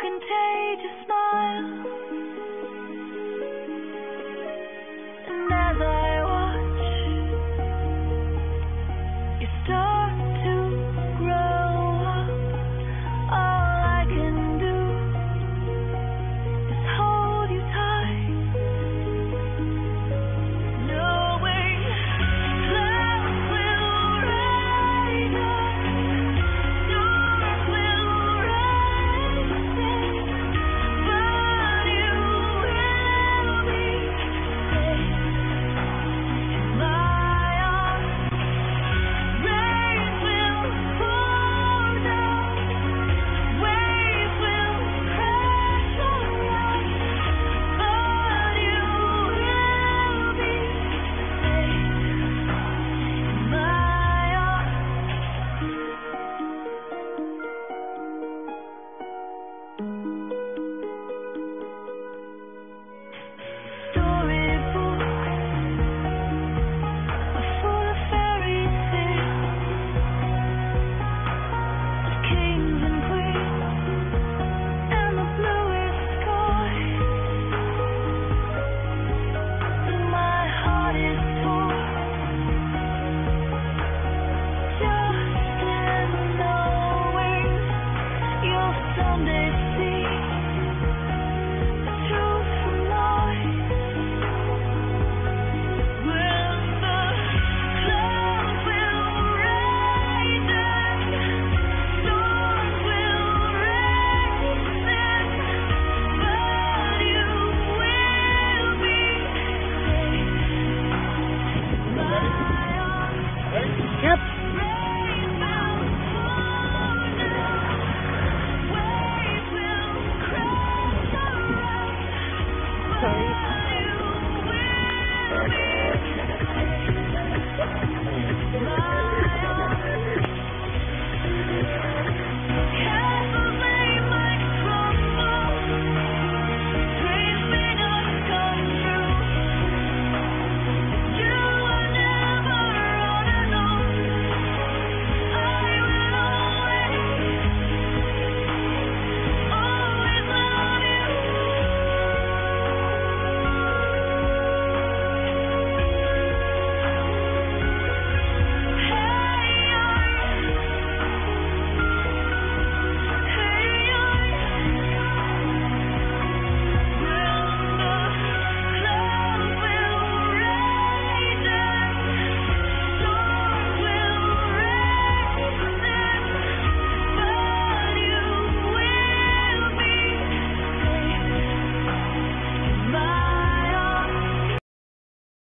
contagious smile.